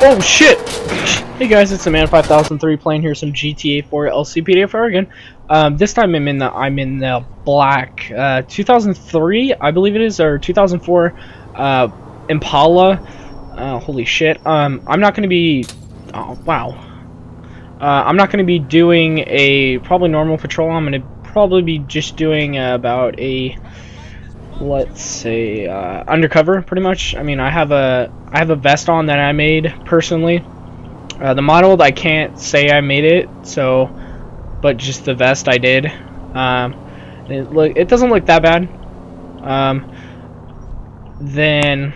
Oh shit! Hey guys, it's the Man 5003 playing here some GTA 4 LCPDFR again. Um, this time I'm in the I'm in the black uh, 2003, I believe it is, or 2004 uh, Impala. Uh, holy shit! Um, I'm not gonna be. Oh wow. Uh, I'm not gonna be doing a probably normal patrol. I'm gonna probably be just doing about a let's say uh, undercover pretty much. I mean I have a I have a vest on that I made personally. Uh, the model I can't say I made it so but just the vest I did. Um, it look it doesn't look that bad. Um, then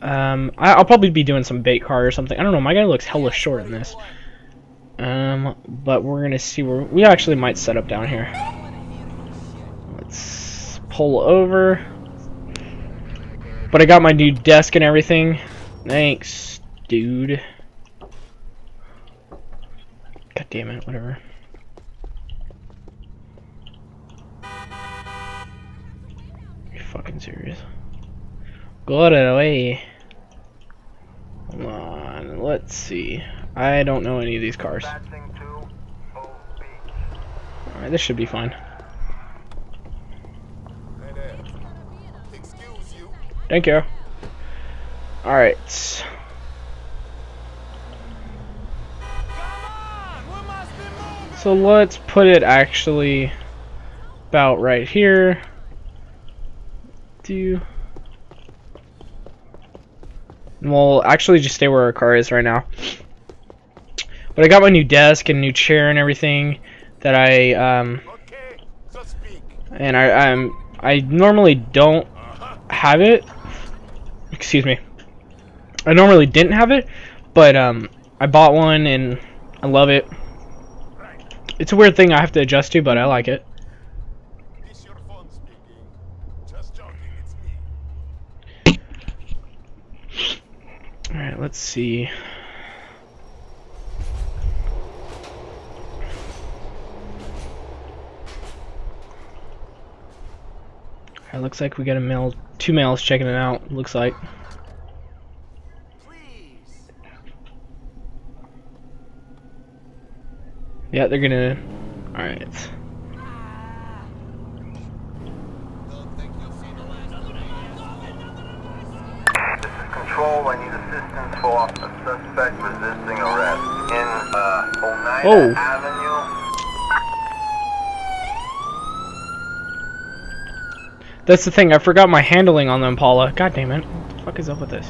um, I, will probably be doing some bait car or something. I don't know my guy looks hella short in this. Um, but we're gonna see where we actually might set up down here pull over. But I got my new desk and everything. Thanks, dude. God damn it, whatever. you fucking serious? Got it away. Hold on, let's see. I don't know any of these cars. Alright, this should be fine. Thank you. Alright. So let's put it actually about right here. Do we'll actually just stay where our car is right now. But I got my new desk and new chair and everything that I um and I I'm I normally don't have it excuse me. I normally didn't have it, but um, I bought one and I love it. It's a weird thing I have to adjust to, but I like it. Alright, let's see. It looks like we got a male two males checking it out, looks like. Yeah, they're gonna... Alright. Control, I need assistance for a suspect resisting arrest in uh, Oneida oh. Avenue. That's the thing, I forgot my handling on the Impala. God damn it. What the fuck is up with this?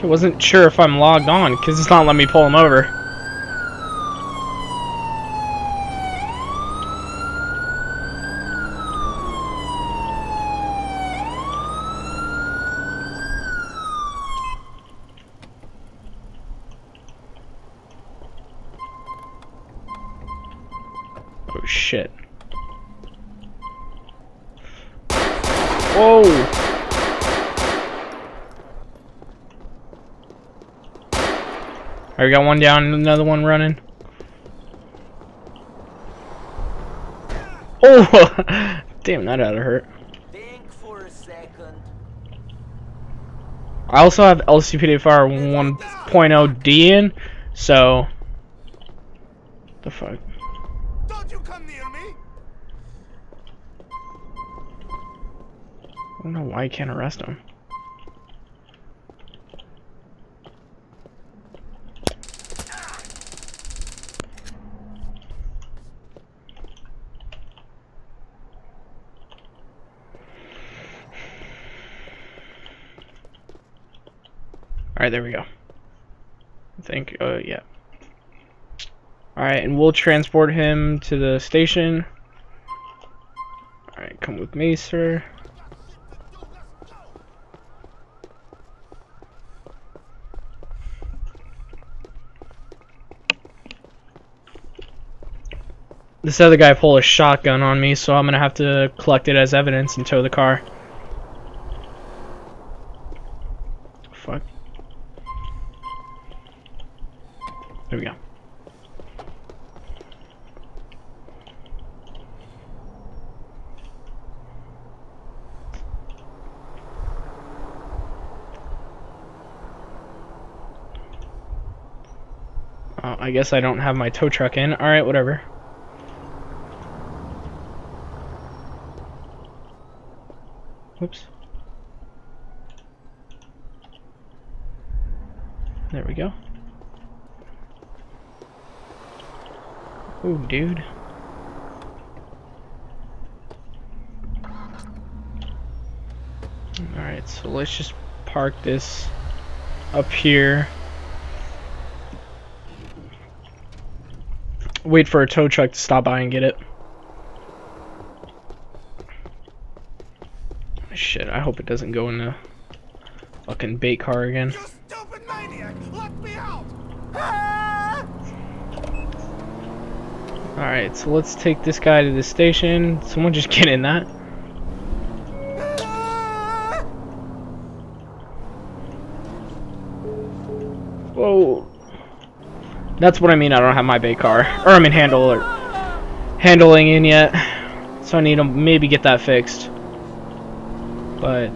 I wasn't sure if I'm logged on because it's not letting me pull him over. Oh shit. Whoa! Alright, we got one down, and another one running. Oh! Damn, that oughta hurt. I also have LCPDFR 1.0D in, so... The fuck? Don't you come near me! I don't know why I can't arrest him. Alright, there we go. I think, uh, yeah. Alright, and we'll transport him to the station. Alright, come with me, sir. this other guy pulled a shotgun on me, so I'm gonna have to collect it as evidence and tow the car. Fuck. There we go. Oh, I guess I don't have my tow truck in. Alright, whatever. Whoops. There we go. Ooh, dude. Alright, so let's just park this up here. Wait for a tow truck to stop by and get it. Shit, I hope it doesn't go in the fucking bait car again. You stupid maniac! Let me out! Ah! Alright, so let's take this guy to the station. Someone just get in that. That's what I mean, I don't have my bait car. Or I mean handle or handling in yet. So I need to maybe get that fixed. But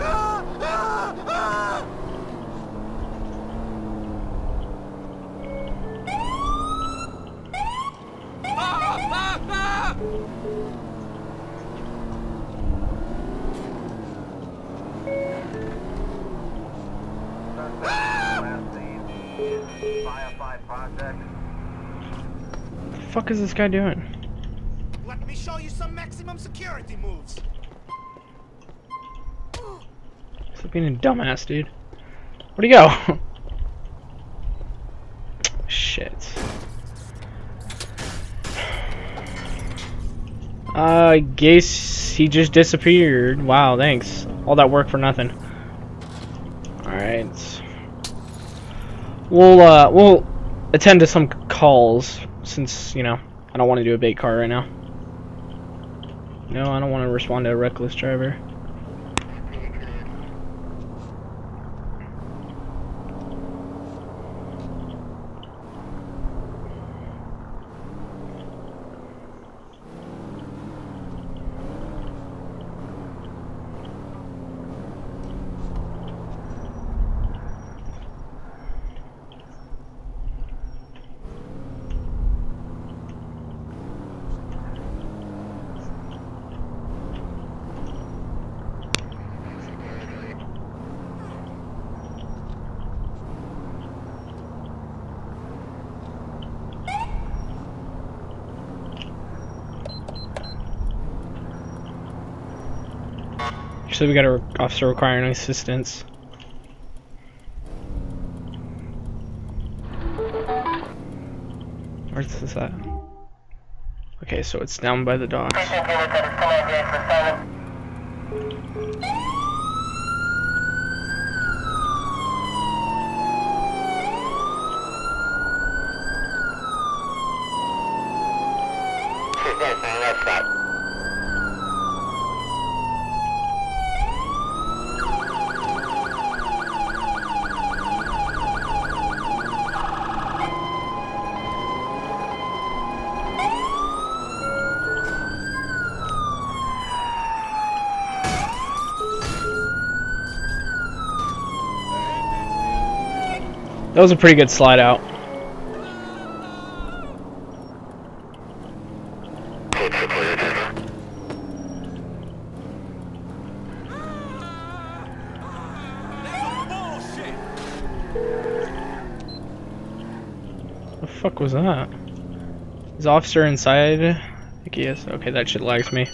Ah! Ah! Ah! Ah! Ah! Ah! Last scene is Firefly Project. the fuck is this guy doing? Let me show you some maximum security moves. Stop being a dumbass, dude. Where'd he go? Shit. I guess he just disappeared. Wow, thanks. All that work for nothing. Alright. We'll, uh, we'll attend to some calls since, you know, I don't want to do a bait car right now. No, I don't want to respond to a reckless driver. So we got a officer requiring assistance. Where's this at? Okay, so it's down by the docks. That was a pretty good slide out. The fuck was that? Is officer inside? I think he is. Okay, that shit lags me.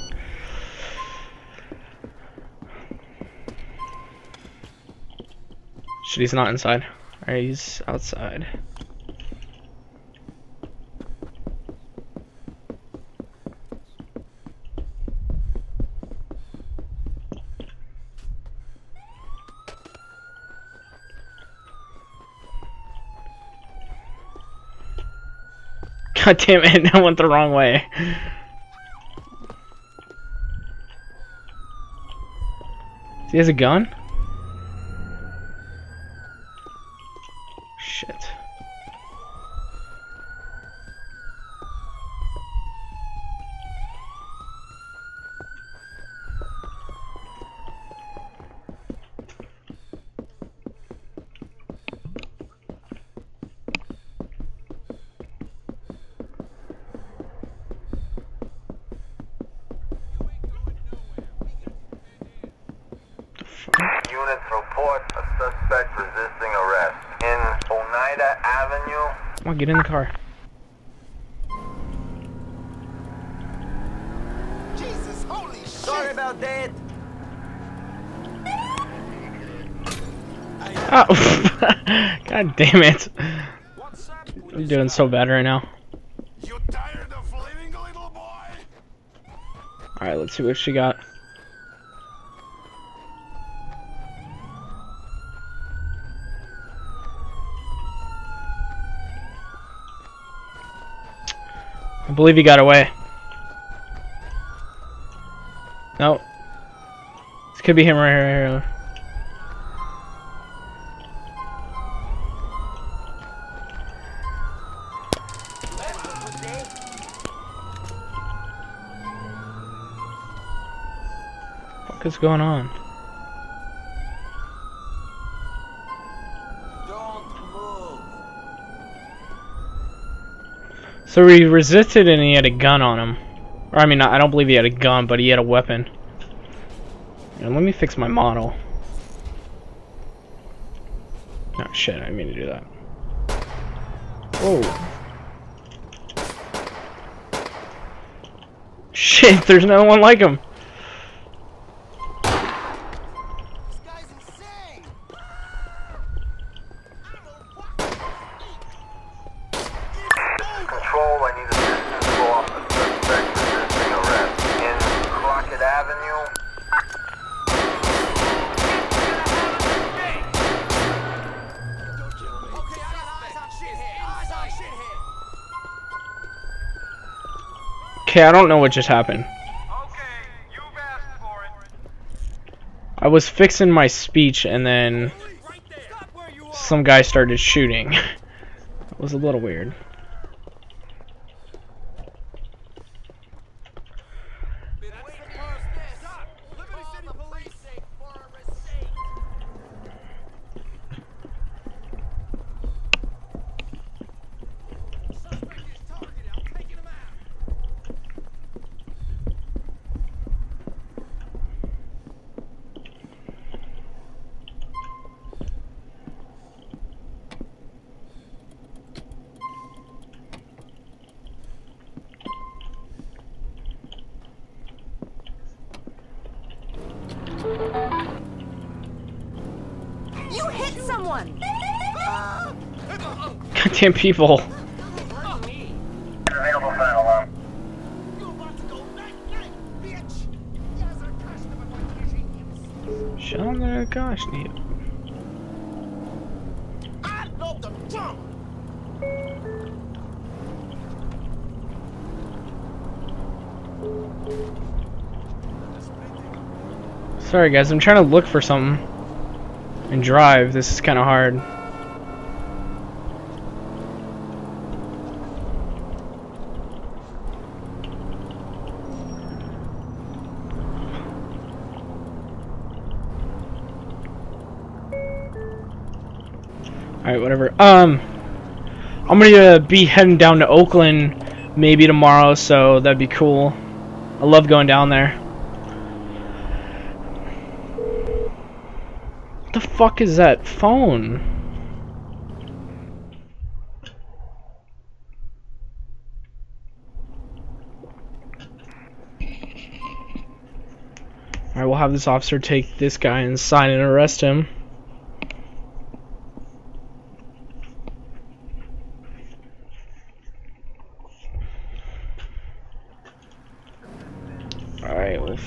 Shit, he's not inside. Alright, he's outside. God damn it, I went the wrong way. He has a gun? Shit. The fuck? Units report a suspect resisting arrest in Oneida Avenue. Come on, get in the car. Jesus, holy shit! Sorry about that. Oh, God damn it. I'm doing so bad right now. You tired of living, little boy? Alright, let's see what she got. I believe he got away. No. This could be him right here. Right here. What is going on? So he resisted and he had a gun on him. Or I mean, I don't believe he had a gun, but he had a weapon. And let me fix my model. Oh shit, I didn't mean to do that. Oh. Shit, there's no one like him. This guy's insane! Control, I need assistance for a suspect resisting arrest in Crockett Avenue. Okay, I got eyes on shithead! Eyes on shithead! Okay, I don't know what just happened. Okay, you've asked for it. I was fixing my speech and then Right there! Stop where you are! some guy started shooting. it was a little weird. Using you. Shana gosh, drum! Sorry guys, I'm trying to look for something and drive. This is kind of hard. Alright, whatever. Um, I'm gonna be heading down to Oakland maybe tomorrow, so that'd be cool. I love going down there. What the fuck is that phone? Alright, we'll have this officer take this guy inside and arrest him.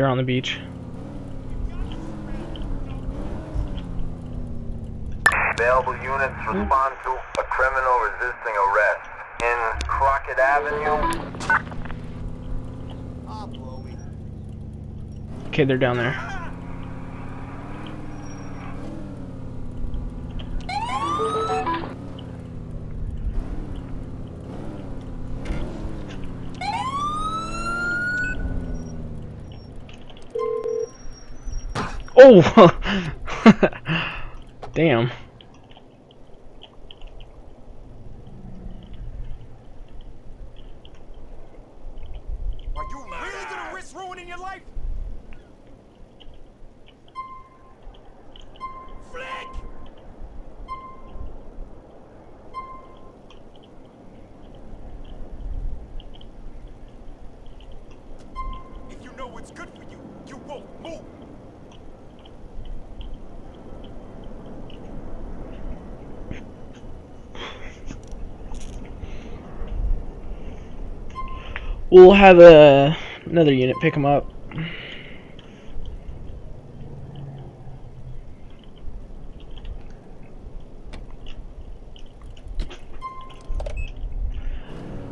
they're on the beach. Available units hmm? respond to a criminal resisting arrest in Crockett Avenue. Okay, they're down there. Oh! Damn. Are you really gonna risk ruining your life? Flick! If you know what's good for you, you won't move. We'll have a, another unit pick them up.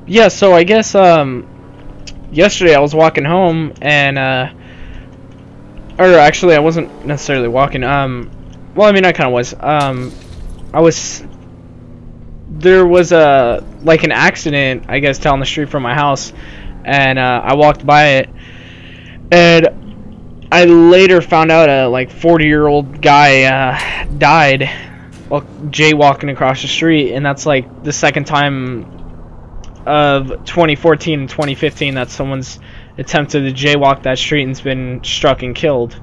Yeah, so I guess um yesterday I was walking home and uh or actually I wasn't necessarily walking um well I mean I kind of was um I was there was a like an accident I guess down the street from my house and uh, I walked by it and I later found out a like 40 year old guy uh, died while jaywalking across the street and that's like the second time of 2014 and 2015 that someone's attempted to jaywalk that street and's been struck and killed.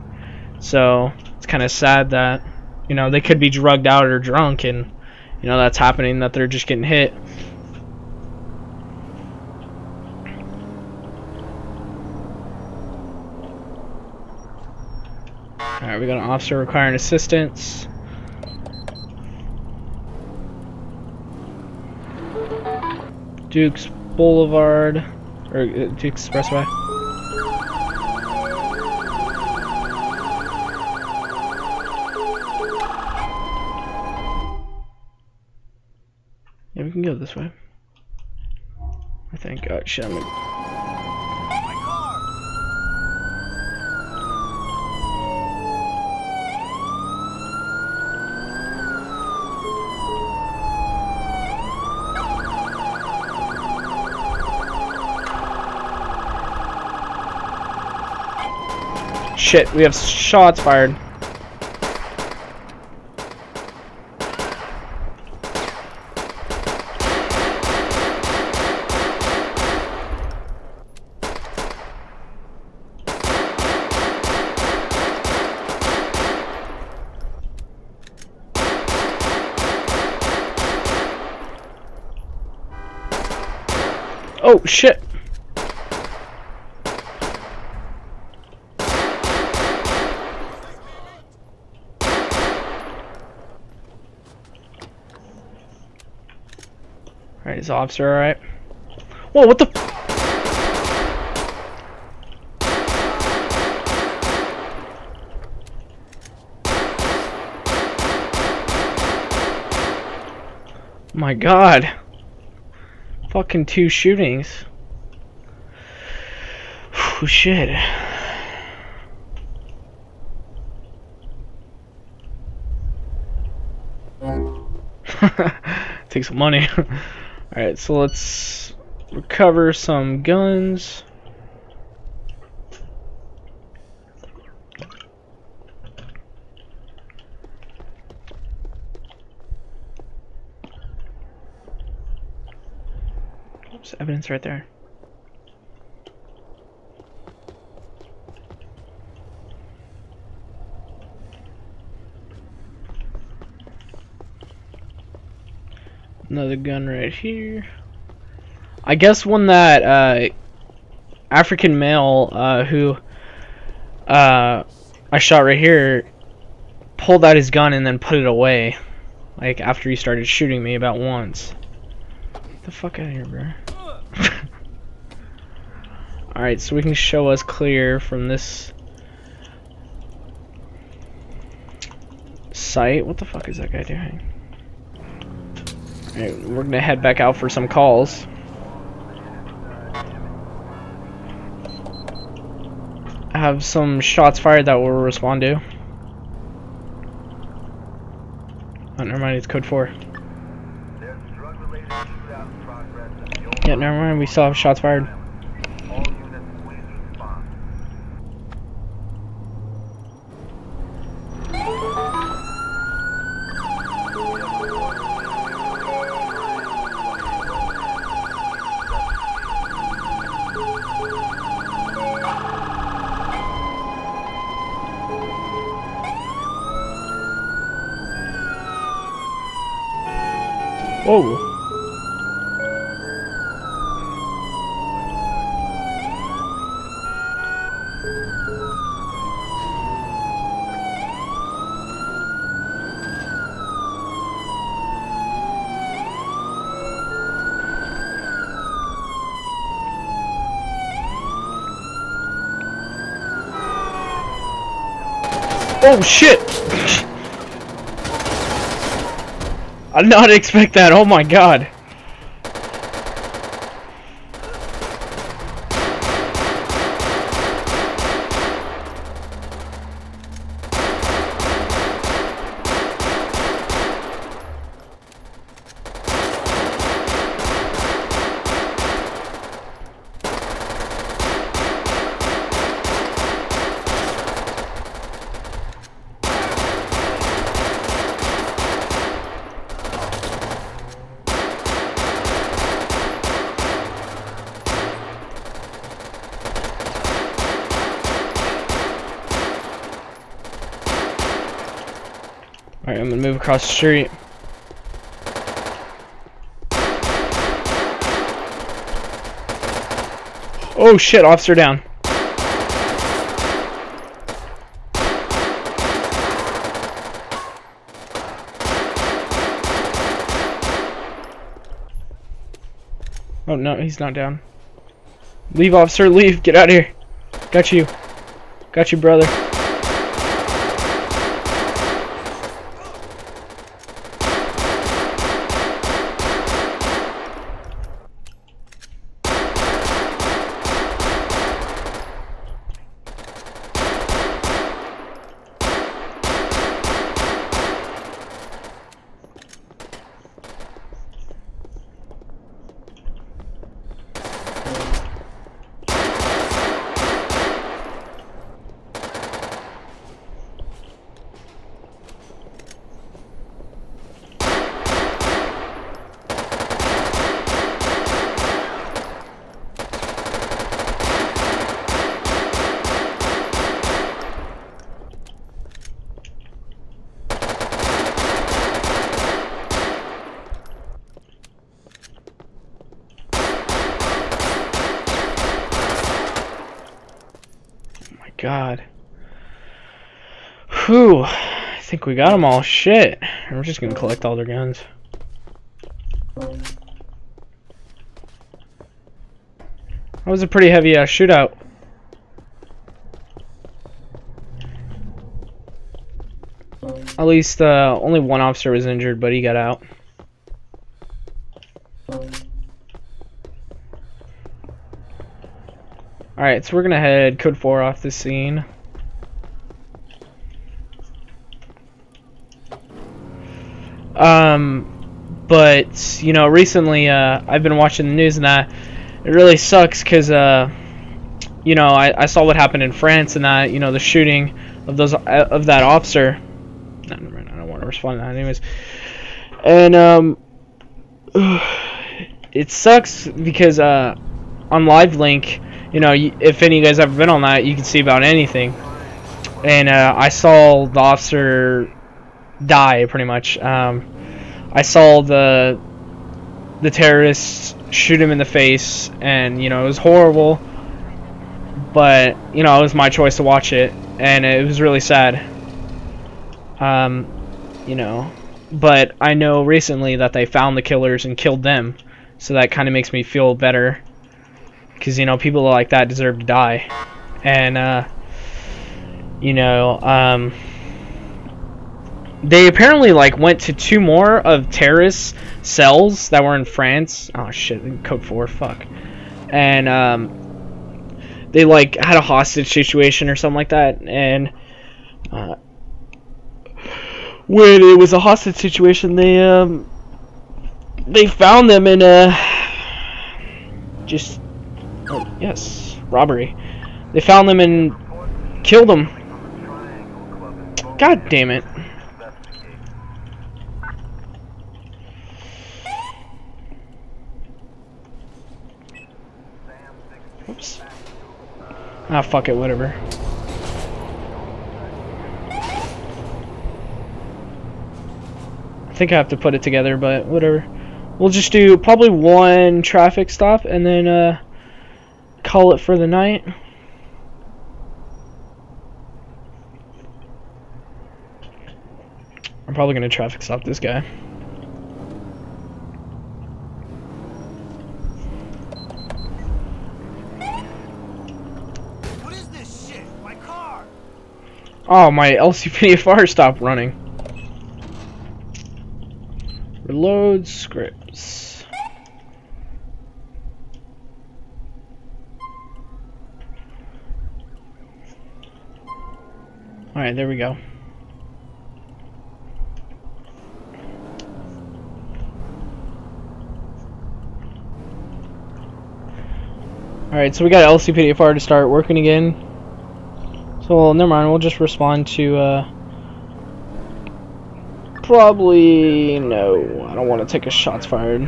So it's kind of sad that you know they could be drugged out or drunk and you know that's happening that they're just getting hit Alright, we got an officer requiring assistance. Duke's Boulevard, or uh, Duke's Expressway. Yeah, we can go this way. I think. Oh shit, I'm Shit, we have shots fired. Oh shit. Officer alright? Whoa, what the My god. Fucking two shootings. Oh shit. Take some money. Alright, so let's recover some guns. Oops, evidence right there. Another gun right here. I guess when that uh, African male uh, who uh, I shot right here pulled out his gun and then put it away. Like after he started shooting me about once. Get the fuck out of here, bro. Alright, so we can show us clear from this site. What the fuck is that guy doing? Alright, we're gonna head back out for some calls. I have some shots fired that we'll respond to. Oh, never mind, it's code 4. There's drug-related shootout in progress at the old Yeah, never mind, we still have shots fired. Oh shit! I did not expect that. Oh my god. Alright, I'm gonna move across the street. Oh shit, officer down. Oh no, he's not down. Leave, officer, leave. Get out of here. Got you. Got you, brother. God. Whew. I think we got them all. Shit. We're just gonna collect all their guns. That was a pretty heavy uh, shootout. At least uh, only one officer was injured, but he got out. Alright, so we're gonna head code 4 off the scene. Um, but, you know, recently, uh, I've been watching the news and that it really sucks because, uh, you know, I, I saw what happened in France and that, you know, the shooting of those, uh, of that officer. I don't want to respond to that anyways. And, um, it sucks because uh, on LiveLeak, you know, if any of you guys ever been on that, you can see about anything. And uh, I saw the officer die pretty much. Um, I saw the the terrorists shoot him in the face, and you know it was horrible. But you know it was my choice to watch it, and it was really sad. Um, you know, but I know recently that they found the killers and killed them, so that kind of makes me feel better. Because you know people like that deserve to die, and uh, you know um they apparently like went to two more of terrorist cells that were in France. Oh shit, code 4, fuck. And um they like had a hostage situation or something like that and uh when it was a hostage situation they um they found them in a just oh, yes, robbery. They found them and killed them. God damn it. Ah, fuck it, whatever. I think I have to put it together, but whatever. We'll just do probably one traffic stop and then uh, call it for the night. I'm probably gonna traffic stop this guy. What is this shit? My car! Oh, my LCPDFR stopped running. Reload scripts. Alright, there we go. Alright, so we got LCPDFR to start working again. So, well, never mind. We'll just respond to, uh... Probably... No. I don't want to take a shots fired.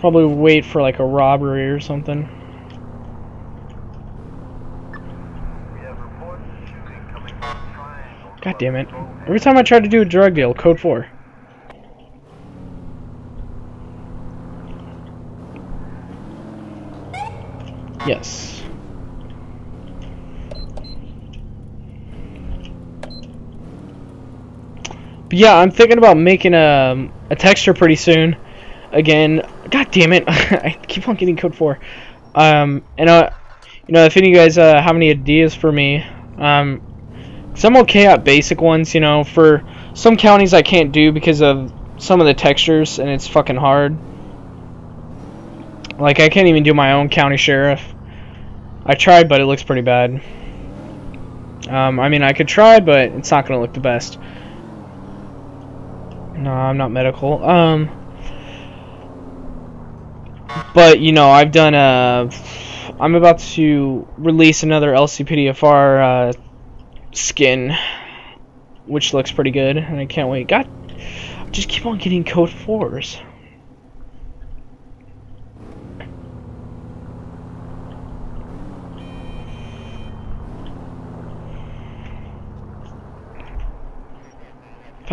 Probably wait for, like, a robbery or something. God damn it. Every time I try to do a drug deal, code 4. Yes. But yeah, I'm thinking about making a, a texture pretty soon. Again, god damn it, I keep on getting code 4. Um, and uh, you know, if any of you guys uh, have any ideas for me, um, so I'm okay at basic ones, you know. For some counties I can't do because of some of the textures, and it's fucking hard. Like, I can't even do my own county sheriff. I tried, but it looks pretty bad. Um, I mean, I could try, but it's not going to look the best. No, I'm not medical. Um, but, you know, I've done a... I'm about to release another LCPDFR uh, skin, which looks pretty good, and I can't wait. God, I just keep on getting code 4s.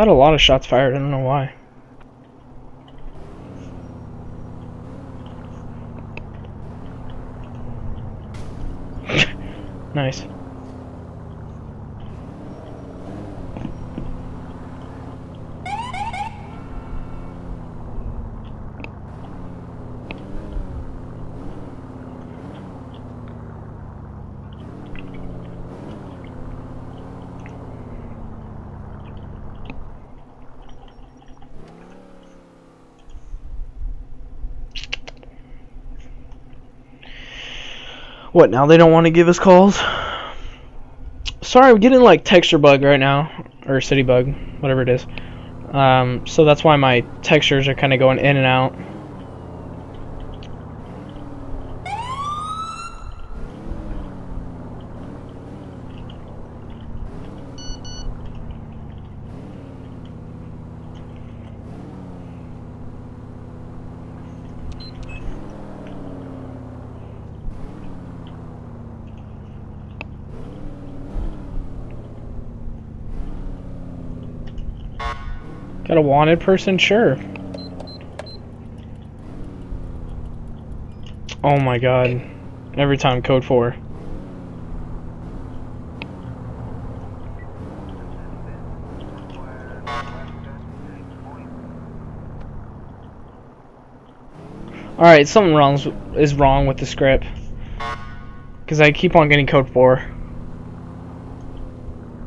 Had a lot of shots fired. I don't know why. nice. What, now they don't want to give us calls? Sorry, I'm getting like texture bug right now. Or city bug, whatever it is. Um, so that's why my textures are kind of going in and out. A wanted person? Sure. Oh my god. Every time code 4. Alright, something wrong is wrong with the script. Because I keep on getting code 4.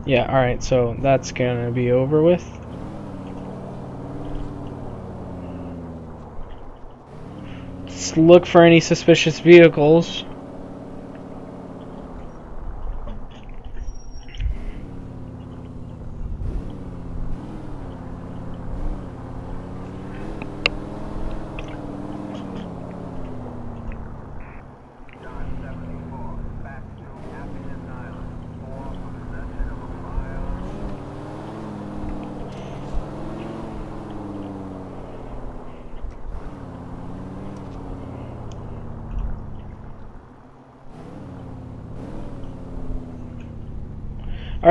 Yeah, alright, so that's gonna be over with. Look for any suspicious vehicles. John 74, back to Happiness Island. Four for possession of a firearm.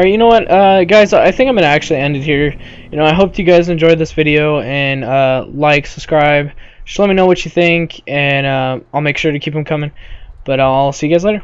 Alright, you know what, uh, guys, I think I'm going to actually end it here. You know, I hope you guys enjoyed this video, and, uh, like, subscribe, just let me know what you think, and, uh, I'll make sure to keep them coming. But I'll see you guys later.